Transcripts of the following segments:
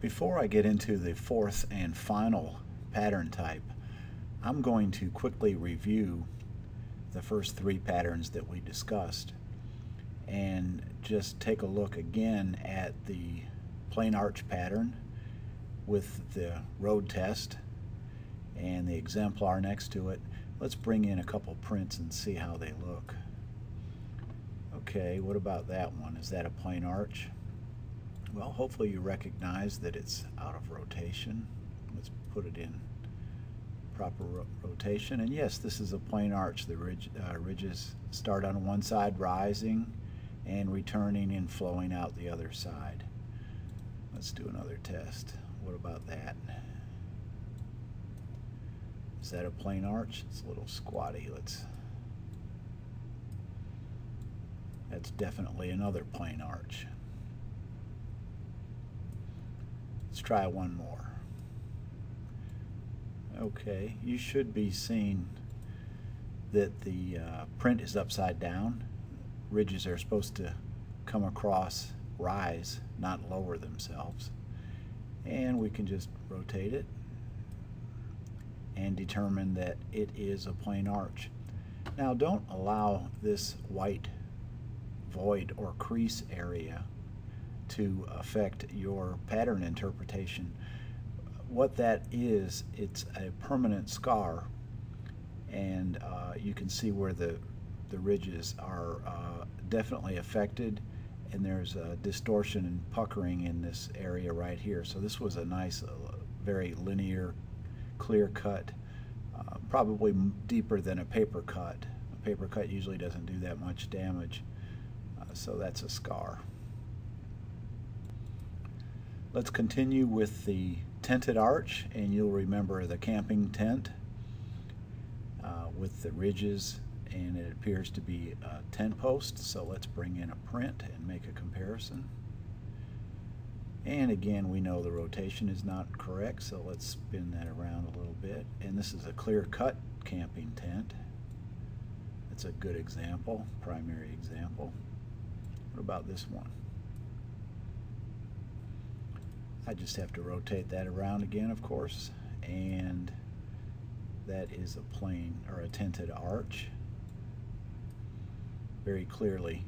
Before I get into the fourth and final pattern type, I'm going to quickly review the first three patterns that we discussed and just take a look again at the plain arch pattern with the road test and the exemplar next to it. Let's bring in a couple prints and see how they look. Okay, what about that one? Is that a plain arch? Well, hopefully you recognize that it's out of rotation. Let's put it in proper ro rotation. And yes, this is a plain arch. The ridge, uh, ridges start on one side rising and returning and flowing out the other side. Let's do another test. What about that? Is that a plain arch? It's a little squatty. Let's That's definitely another plain arch. Let's try one more. Okay, you should be seeing that the uh, print is upside down. Ridges are supposed to come across, rise, not lower themselves. And we can just rotate it and determine that it is a plain arch. Now don't allow this white void or crease area to affect your pattern interpretation. What that is, it's a permanent scar and uh, you can see where the, the ridges are uh, definitely affected and there's a distortion and puckering in this area right here. So this was a nice, uh, very linear, clear cut, uh, probably deeper than a paper cut. A paper cut usually doesn't do that much damage, uh, so that's a scar. Let's continue with the tented arch and you'll remember the camping tent uh, with the ridges and it appears to be a tent post so let's bring in a print and make a comparison and again we know the rotation is not correct so let's spin that around a little bit. And this is a clear cut camping tent. It's a good example primary example. What about this one? I just have to rotate that around again of course and that is a plain or a tented arch. Very clearly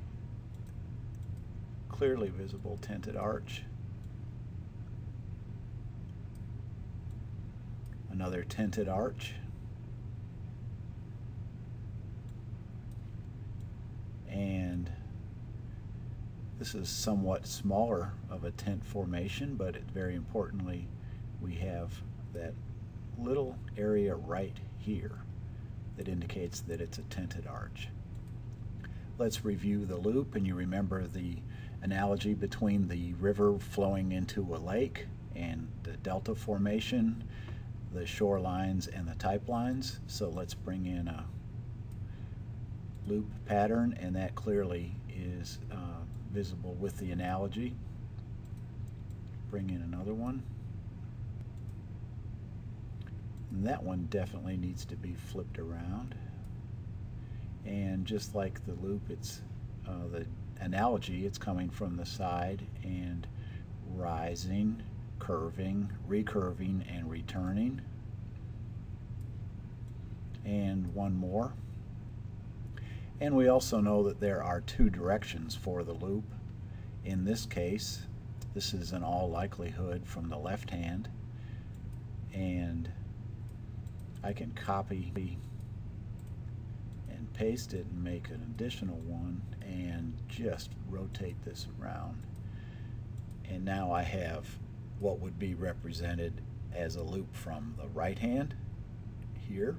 clearly visible tented arch another tented arch and this is somewhat smaller of a tent formation, but it, very importantly, we have that little area right here that indicates that it's a tented arch. Let's review the loop, and you remember the analogy between the river flowing into a lake and the delta formation, the shorelines and the type lines. So let's bring in a loop pattern, and that clearly is uh, visible with the analogy. Bring in another one. And that one definitely needs to be flipped around. And just like the loop, it's uh, the analogy, it's coming from the side and rising, curving, recurving, and returning. And one more. And we also know that there are two directions for the loop. In this case, this is in all likelihood from the left hand. And I can copy and paste it and make an additional one and just rotate this around. And now I have what would be represented as a loop from the right hand here,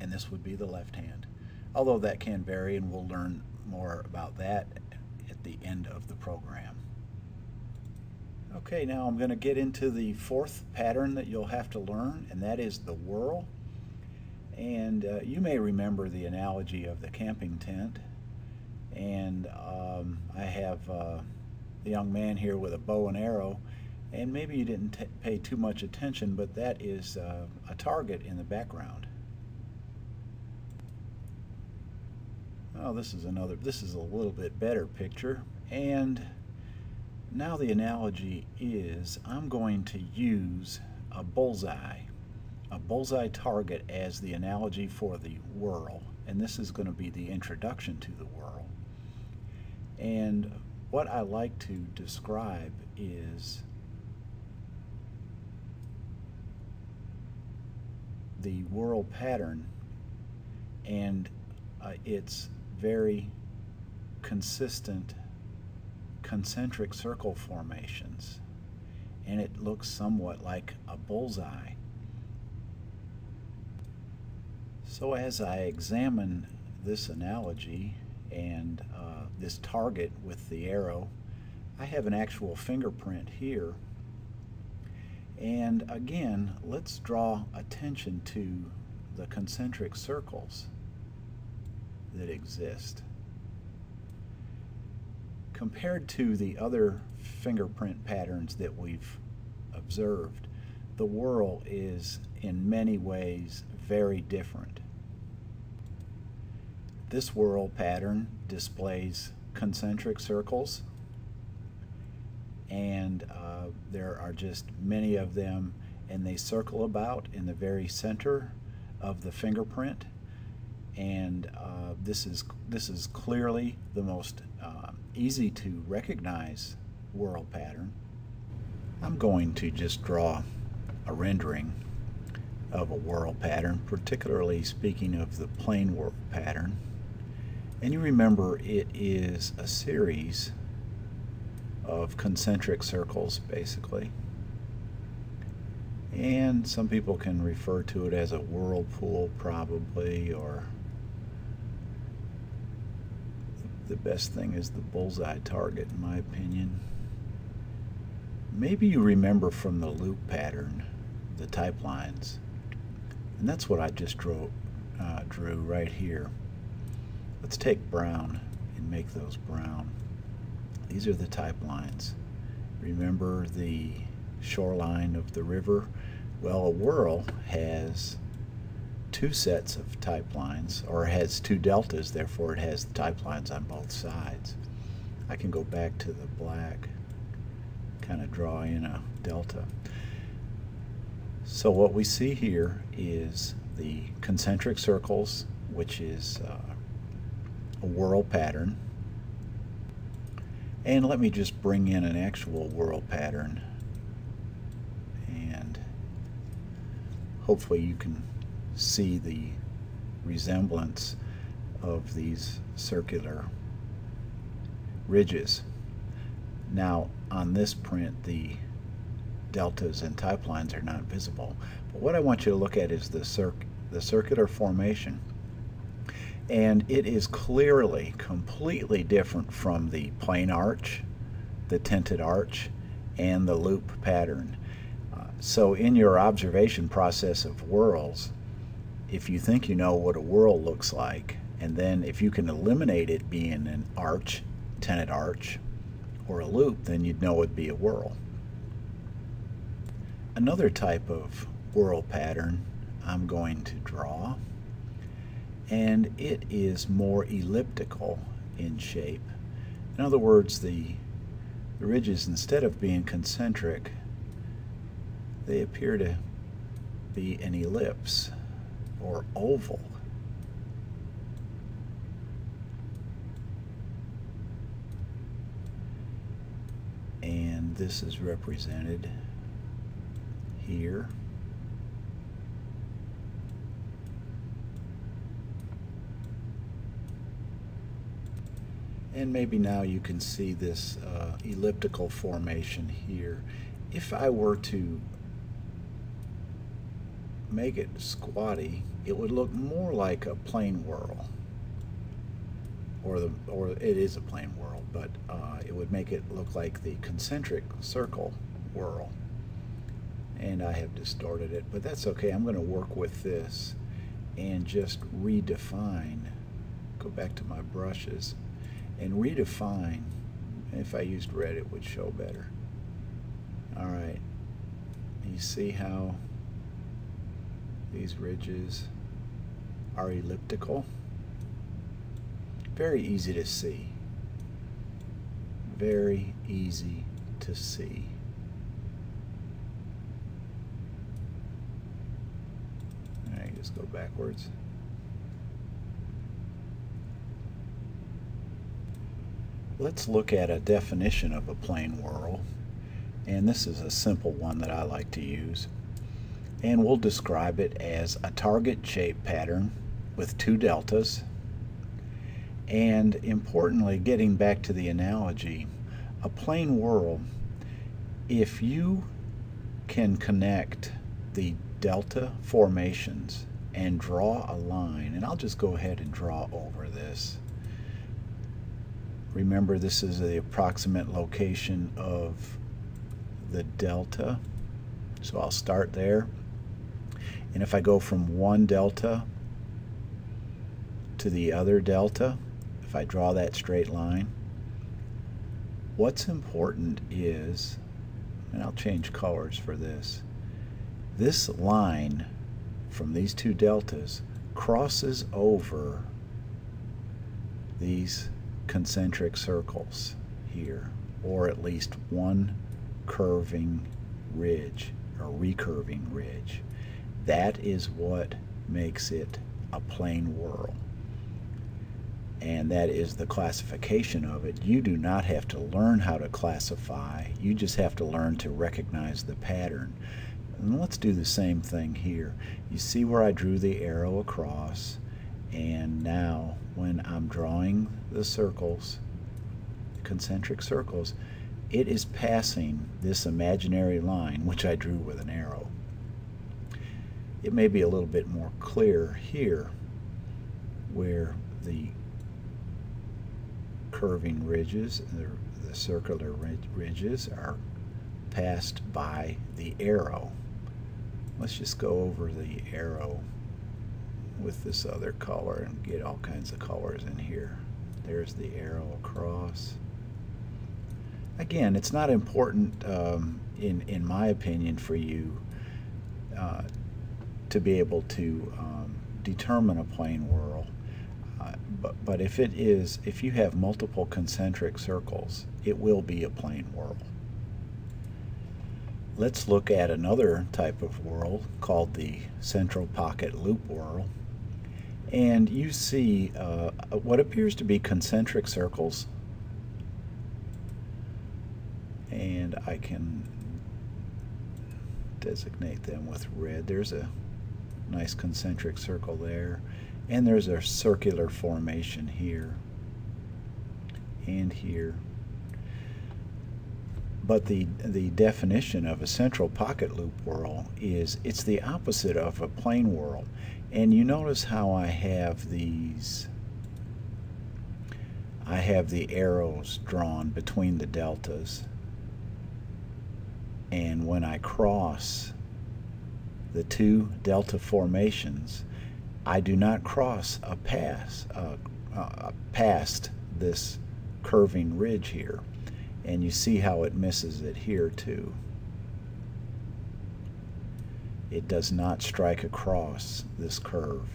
and this would be the left hand although that can vary and we'll learn more about that at the end of the program. Okay, now I'm going to get into the fourth pattern that you'll have to learn, and that is the whorl. And uh, you may remember the analogy of the camping tent. And um, I have uh, the young man here with a bow and arrow, And maybe you didn't pay too much attention, but that is uh, a target in the background. Oh, this is another, this is a little bit better picture. And now the analogy is I'm going to use a bullseye, a bullseye target as the analogy for the whorl. And this is going to be the introduction to the whorl. And what I like to describe is the whorl pattern and uh, its very consistent concentric circle formations and it looks somewhat like a bullseye. So as I examine this analogy and uh, this target with the arrow, I have an actual fingerprint here. And again, let's draw attention to the concentric circles that exist. Compared to the other fingerprint patterns that we've observed, the whorl is in many ways very different. This whorl pattern displays concentric circles and uh, there are just many of them and they circle about in the very center of the fingerprint and uh, this is this is clearly the most uh, easy to recognize whorl pattern. I'm going to just draw a rendering of a whorl pattern, particularly speaking of the plain whorl pattern. And you remember it is a series of concentric circles, basically. And some people can refer to it as a whirlpool, probably, or the best thing is the bullseye target, in my opinion. Maybe you remember from the loop pattern the type lines. And that's what I just drew, uh, drew right here. Let's take brown and make those brown. These are the type lines. Remember the shoreline of the river? Well, a whorl has two sets of type lines, or has two deltas, therefore it has type lines on both sides. I can go back to the black, kind of draw in a delta. So what we see here is the concentric circles, which is uh, a whorl pattern. And let me just bring in an actual whorl pattern. And hopefully you can see the resemblance of these circular ridges. Now on this print the deltas and type lines are not visible. But what I want you to look at is the, the circular formation. And it is clearly completely different from the plain arch, the tented arch, and the loop pattern. Uh, so in your observation process of whorls, if you think you know what a whorl looks like, and then if you can eliminate it being an arch, tented arch, or a loop, then you'd know it'd be a whorl. Another type of whorl pattern I'm going to draw, and it is more elliptical in shape. In other words, the, the ridges, instead of being concentric, they appear to be an ellipse or oval. And this is represented here. And maybe now you can see this uh, elliptical formation here. If I were to make it squatty, it would look more like a plain whorl. Or, the, or it is a plain whorl, but uh, it would make it look like the concentric circle whorl. And I have distorted it, but that's okay. I'm going to work with this and just redefine, go back to my brushes, and redefine. If I used red, it would show better. All right. You see how these ridges are elliptical? Very easy to see. Very easy to see. All right, just go backwards. Let's look at a definition of a plain whorl. And this is a simple one that I like to use. And we'll describe it as a target shape pattern with two deltas. And importantly, getting back to the analogy, a plain whorl, if you can connect the delta formations and draw a line, and I'll just go ahead and draw over this. Remember this is the approximate location of the delta. So I'll start there. And if I go from one delta to the other delta, if I draw that straight line, what's important is, and I'll change colors for this, this line from these two deltas crosses over these concentric circles here, or at least one curving ridge or recurving ridge. That is what makes it a plain whorl. And that is the classification of it. You do not have to learn how to classify, you just have to learn to recognize the pattern. And let's do the same thing here. You see where I drew the arrow across, and now when I'm drawing the circles, concentric circles, it is passing this imaginary line, which I drew with an arrow. It may be a little bit more clear here where the curving ridges, the, the circular ridges are passed by the arrow. Let's just go over the arrow with this other color and get all kinds of colors in here. There's the arrow across. Again, it's not important, um, in, in my opinion, for you uh, to be able to um, determine a plain whorl. Uh, but, but if it is, if you have multiple concentric circles, it will be a plain whorl. Let's look at another type of whorl called the central pocket loop whorl and you see uh, what appears to be concentric circles. And I can designate them with red. There's a nice concentric circle there. And there's a circular formation here and here. But the the definition of a central pocket loop whorl is it's the opposite of a plain whorl and you notice how I have these, I have the arrows drawn between the deltas. And when I cross the two delta formations, I do not cross a pass, uh, uh, past this curving ridge here. And you see how it misses it here too it does not strike across this curve.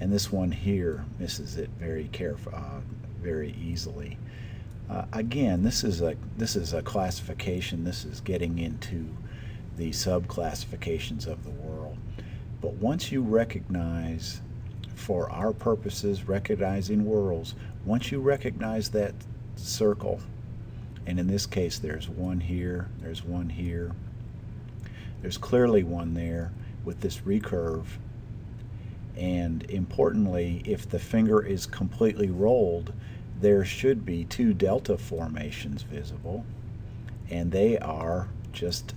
And this one here misses it very careful, uh, very easily. Uh, again, this is a this is a classification. This is getting into the subclassifications of the whorl. But once you recognize, for our purposes, recognizing whorls, once you recognize that circle, and in this case there's one here, there's one here, there's clearly one there with this recurve. And importantly, if the finger is completely rolled, there should be two delta formations visible, and they are just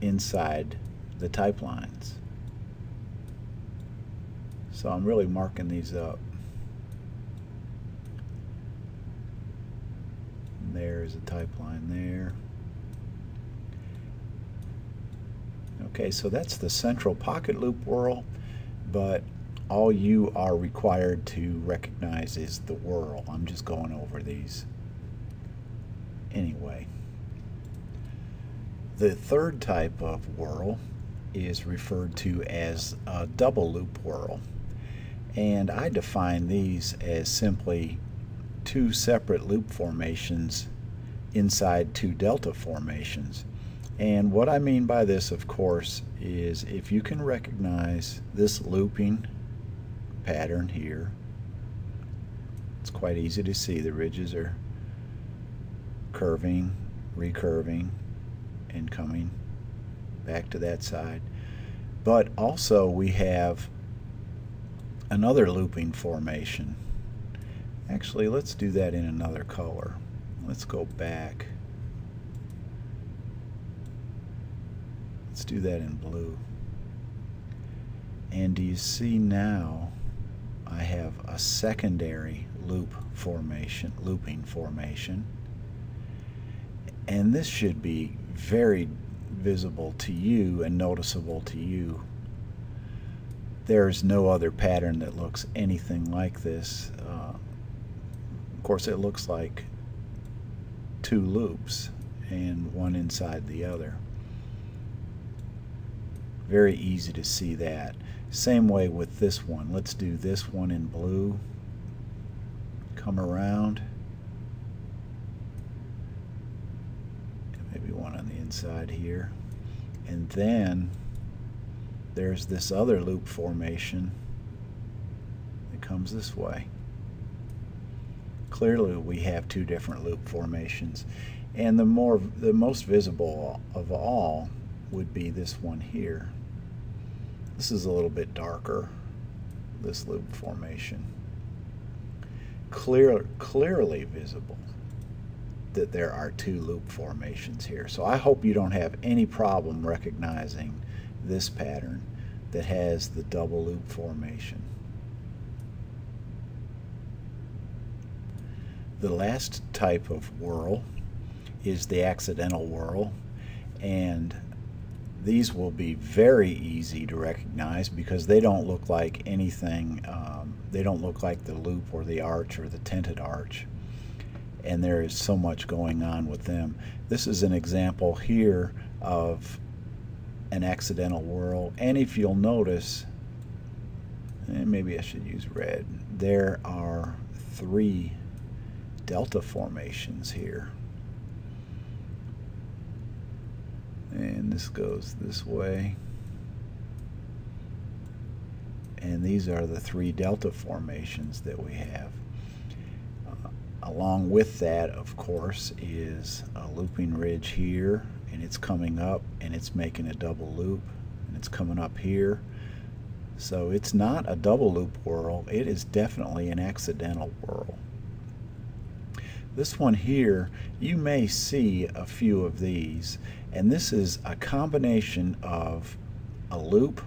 inside the type lines. So I'm really marking these up. There's a type line there. Okay, so that's the central pocket loop whorl, but all you are required to recognize is the whorl. I'm just going over these anyway. The third type of whorl is referred to as a double loop whorl. And I define these as simply two separate loop formations inside two delta formations. And what I mean by this, of course, is if you can recognize this looping pattern here, it's quite easy to see the ridges are curving, recurving, and coming back to that side. But also we have another looping formation. Actually, let's do that in another color. Let's go back. Let's do that in blue. And do you see now I have a secondary loop formation, looping formation. And this should be very visible to you and noticeable to you. There's no other pattern that looks anything like this. Uh, of course, it looks like two loops and one inside the other. Very easy to see that. Same way with this one. Let's do this one in blue. Come around. Maybe one on the inside here. And then there's this other loop formation that comes this way. Clearly we have two different loop formations. And the more the most visible of all would be this one here. This is a little bit darker, this loop formation. Clear, clearly visible that there are two loop formations here. So I hope you don't have any problem recognizing this pattern that has the double loop formation. The last type of whorl is the accidental whorl and these will be very easy to recognize because they don't look like anything um, they don't look like the loop or the arch or the tented arch. And there is so much going on with them. This is an example here of an accidental whorl. And if you'll notice and maybe I should use red there are three delta formations here and this goes this way. And these are the three delta formations that we have. Uh, along with that of course is a looping ridge here and it's coming up and it's making a double loop and it's coming up here. So it's not a double loop whorl it is definitely an accidental whorl this one here, you may see a few of these, and this is a combination of a loop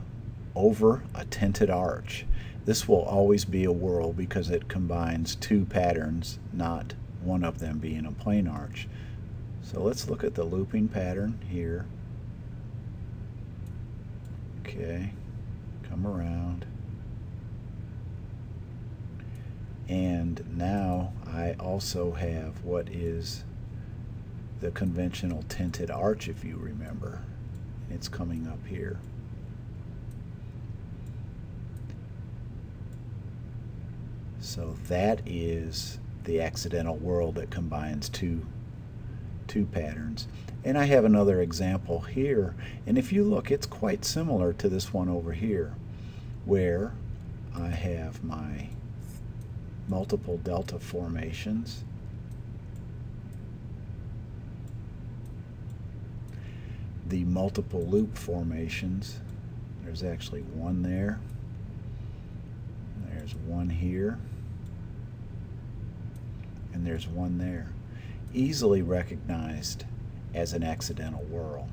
over a tented arch. This will always be a whorl because it combines two patterns, not one of them being a plain arch. So let's look at the looping pattern here. Okay, come around. And now I also have what is the conventional tented arch, if you remember. It's coming up here. So that is the accidental whorl that combines two, two patterns. And I have another example here. And if you look, it's quite similar to this one over here, where I have my multiple delta formations. The multiple loop formations, there's actually one there. There's one here. And there's one there. Easily recognized as an accidental whorl.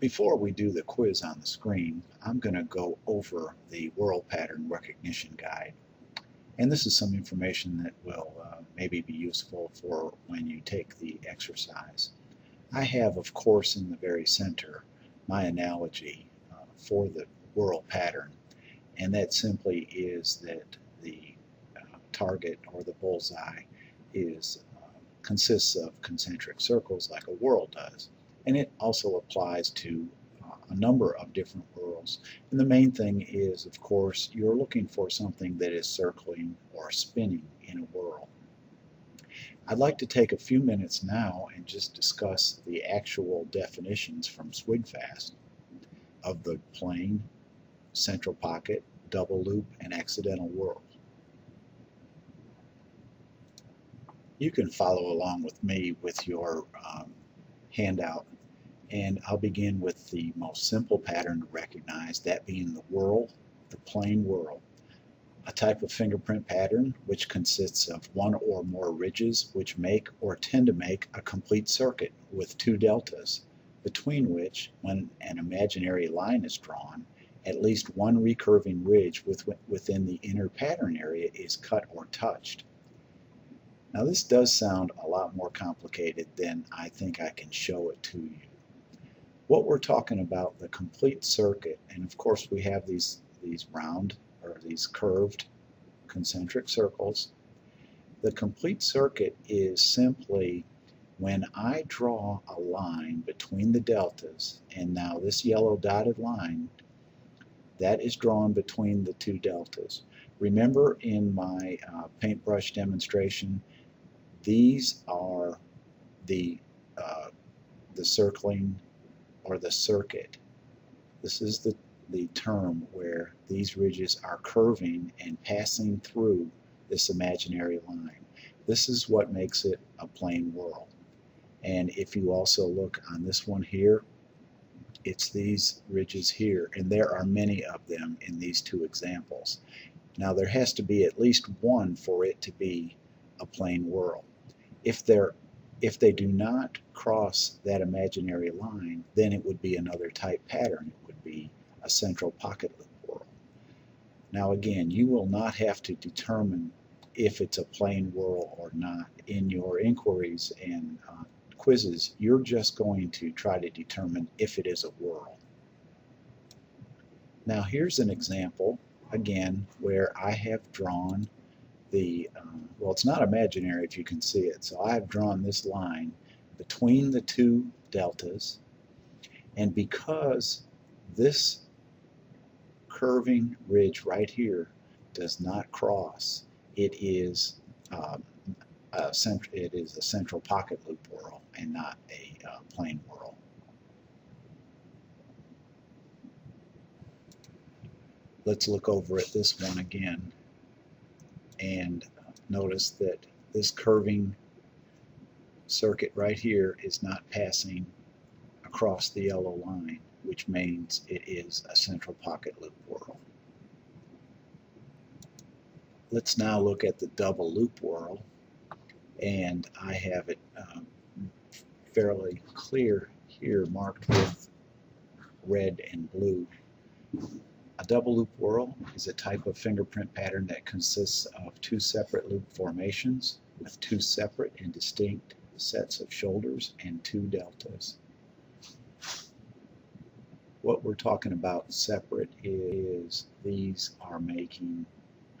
Before we do the quiz on the screen, I'm going to go over the whorl pattern recognition guide. And this is some information that will uh, maybe be useful for when you take the exercise. I have, of course, in the very center my analogy uh, for the whorl pattern, and that simply is that the uh, target or the bullseye is uh, consists of concentric circles like a whorl does. And it also applies to uh, a number of different whorls. And the main thing is, of course, you're looking for something that is circling or spinning in a whirl. I'd like to take a few minutes now and just discuss the actual definitions from SWGFAST of the plain, central pocket, double loop, and accidental whorl. You can follow along with me with your um, handout and I'll begin with the most simple pattern to recognize, that being the whorl, the plain whorl a type of fingerprint pattern which consists of one or more ridges which make or tend to make a complete circuit with two deltas, between which, when an imaginary line is drawn, at least one recurving ridge within the inner pattern area is cut or touched. Now this does sound a lot more complicated than I think I can show it to you. What we're talking about, the complete circuit, and of course we have these, these round or these curved concentric circles. The complete circuit is simply when I draw a line between the deltas, and now this yellow dotted line, that is drawn between the two deltas. Remember in my uh, paintbrush demonstration, these are the, uh, the circling or the circuit. This is the the term where these ridges are curving and passing through this imaginary line. This is what makes it a plain whorl. And if you also look on this one here, it's these ridges here, and there are many of them in these two examples. Now there has to be at least one for it to be a plain whorl. If they're if they do not cross that imaginary line, then it would be another type pattern. It would be a central pocket loop whorl. Now again, you will not have to determine if it's a plain whorl or not in your inquiries and uh, quizzes. You're just going to try to determine if it is a whorl. Now here's an example, again, where I have drawn the, um, well it's not imaginary if you can see it, so I have drawn this line between the two deltas and because this curving ridge right here does not cross. It is um, a it is a central pocket loop whorl and not a uh, plain whorl. Let's look over at this one again and notice that this curving circuit right here is not passing across the yellow line which means it is a central pocket loop whorl. Let's now look at the double loop whorl and I have it um, fairly clear here marked with red and blue. Double loop whorl is a type of fingerprint pattern that consists of two separate loop formations with two separate and distinct sets of shoulders and two deltas what we're talking about separate is these are making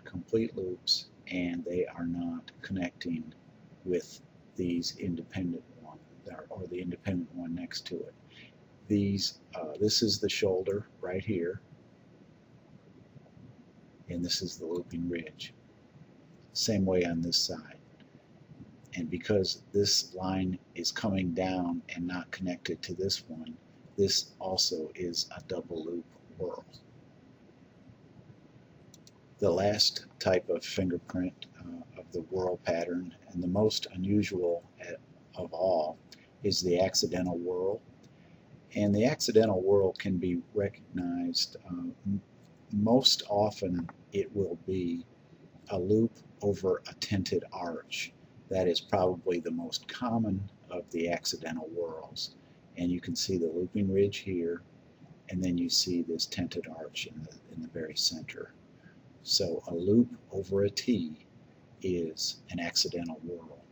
complete loops and they are not connecting with these independent one or the independent one next to it. These, uh, this is the shoulder right here and this is the looping ridge. Same way on this side. And because this line is coming down and not connected to this one, this also is a double loop whorl. The last type of fingerprint uh, of the whorl pattern and the most unusual of all is the accidental whorl. And the accidental whorl can be recognized uh, most often it will be a loop over a tented arch. That is probably the most common of the accidental whorls and you can see the looping ridge here and then you see this tented arch in the, in the very center. So a loop over a T is an accidental whorl.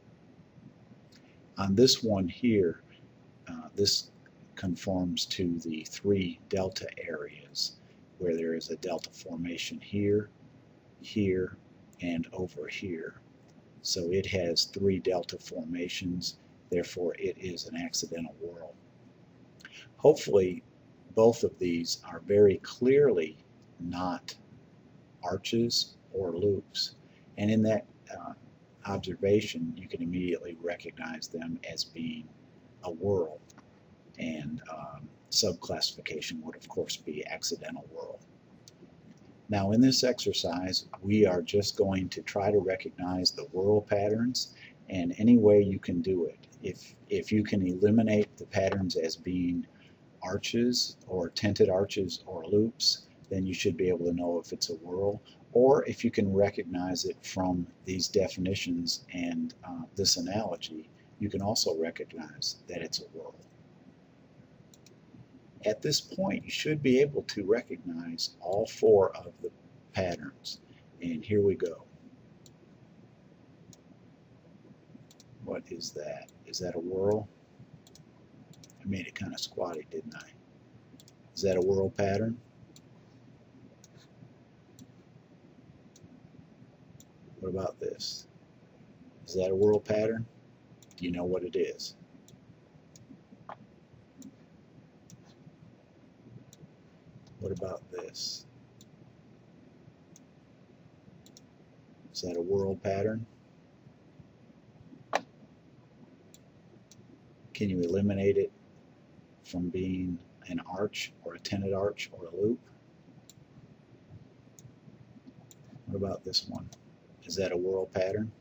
On this one here, uh, this conforms to the three delta areas where there is a delta formation here, here, and over here. So it has three delta formations, therefore it is an accidental whorl. Hopefully both of these are very clearly not arches or loops. And in that uh, observation, you can immediately recognize them as being a whorl. And um, subclassification would, of course, be accidental whorl. Now, in this exercise, we are just going to try to recognize the whorl patterns and any way you can do it. If, if you can eliminate the patterns as being arches or tented arches or loops, then you should be able to know if it's a whorl or if you can recognize it from these definitions and uh, this analogy, you can also recognize that it's a whorl. At this point, you should be able to recognize all four of the patterns. And here we go. What is that? Is that a whorl? I made it kind of squatty, didn't I? Is that a whorl pattern? What about this? Is that a whorl pattern? You know what it is? What about this? Is that a whorl pattern? Can you eliminate it from being an arch or a tented arch or a loop? What about this one? Is that a whorl pattern?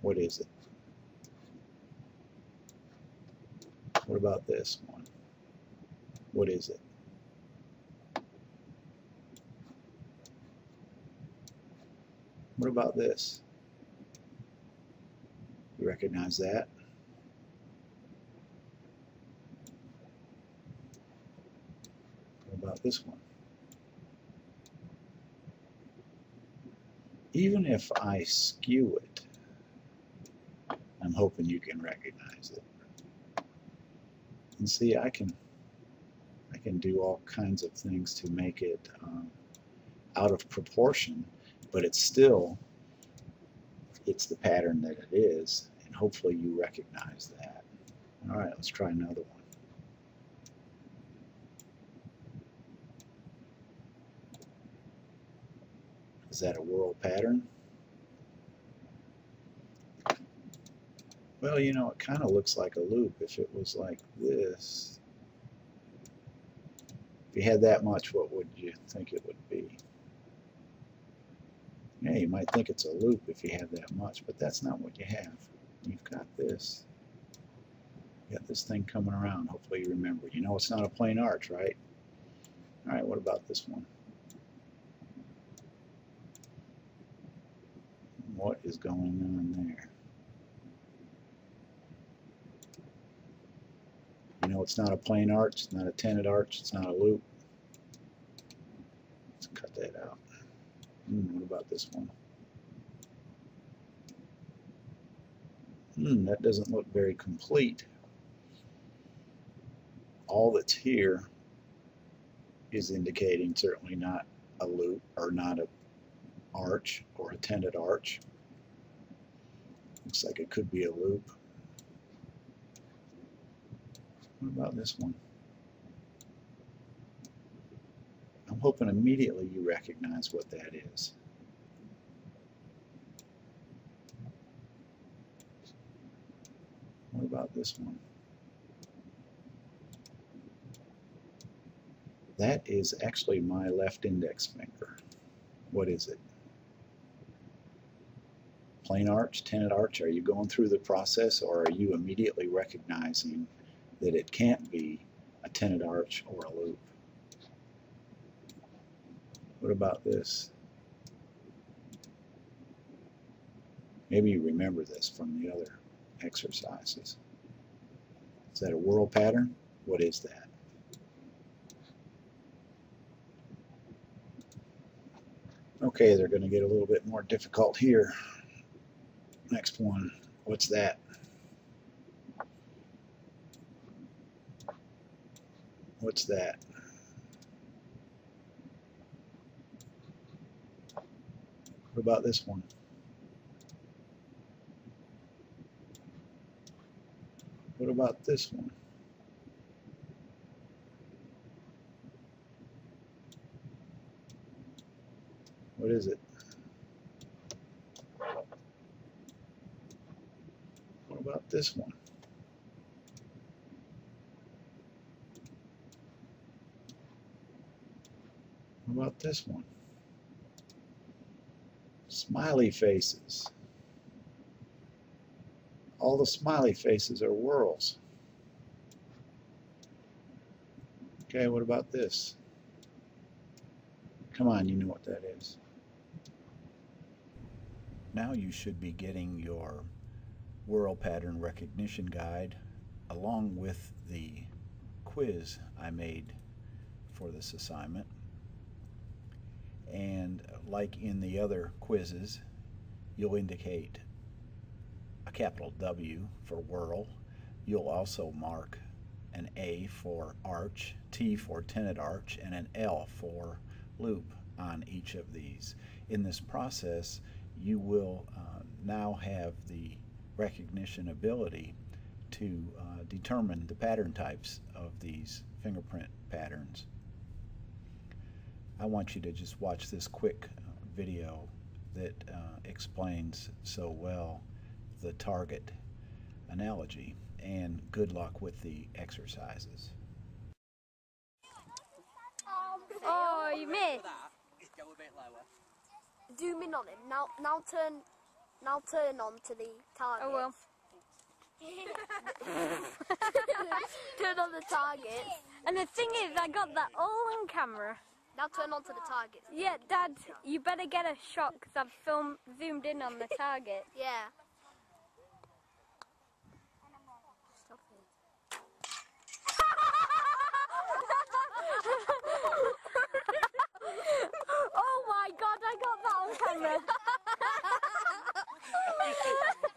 What is it? What about this one? What is it? What about this? You recognize that? What about this one? Even if I skew it, I'm hoping you can recognize it. And see, I can can do all kinds of things to make it um, out of proportion but it's still it's the pattern that it is and hopefully you recognize that. Alright let's try another one. Is that a whorl pattern? Well you know it kind of looks like a loop if it was like this if you had that much what would you think it would be yeah, you might think it's a loop if you have that much, but that's not what you have. You've got this. You got this thing coming around. Hopefully you remember. You know it's not a plain arch, right? All right, what about this one? What is going on there? Know it's not a plain arch, it's not a tented arch, it's not a loop. Let's cut that out. Hmm, what about this one? Hmm, that doesn't look very complete. All that's here is indicating certainly not a loop or not a arch or a tented arch. Looks like it could be a loop. What about this one? I'm hoping immediately you recognize what that is. What about this one? That is actually my left index finger. What is it? Plain arch, tented arch? Are you going through the process or are you immediately recognizing that it can't be a tented arch or a loop? What about this? Maybe you remember this from the other exercises. Is that a whorl pattern? What is that? Okay, they're going to get a little bit more difficult here. Next one, what's that? What's that? What about this one? What about this one? What is it? What about this one? What about this one? Smiley faces. All the smiley faces are whorls. Okay, what about this? Come on, you know what that is. Now you should be getting your whorl pattern recognition guide along with the quiz I made for this assignment. And like in the other quizzes, you'll indicate a capital W for whorl. You'll also mark an A for arch, T for tented arch, and an L for loop on each of these. In this process, you will uh, now have the recognition ability to uh, determine the pattern types of these fingerprint patterns. I want you to just watch this quick uh, video that uh, explains so well the target analogy and good luck with the exercises. Oh, you missed. Go a bit lower. Zoom in on him. Now, now turn, now turn on to the target. Oh well. turn on the target. And the thing is, I got that all on camera. Now turn on to the target. Yeah, Dad, you better get a shot because I've film zoomed in on the target. yeah. Stop it. oh my god, I got that on camera.